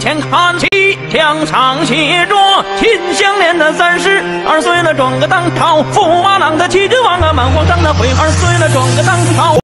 前看齐，墙上写着“秦香莲的三十二岁了，转个当朝，驸马郎的七个王啊，满皇上的回二岁了，转个当朝。